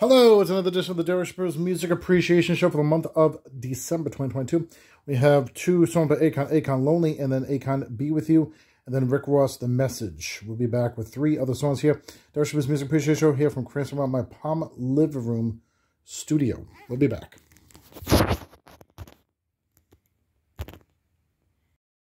Hello, it's another edition of the Derek Shapiro's Music Appreciation Show for the month of December 2022. We have two songs by Akon, Akon Lonely, and then Akon Be With You, and then Rick Ross, The Message. We'll be back with three other songs here. Derek Shapiro's Music Appreciation Show here from Cranston, my Palm Liver Room studio. We'll be back.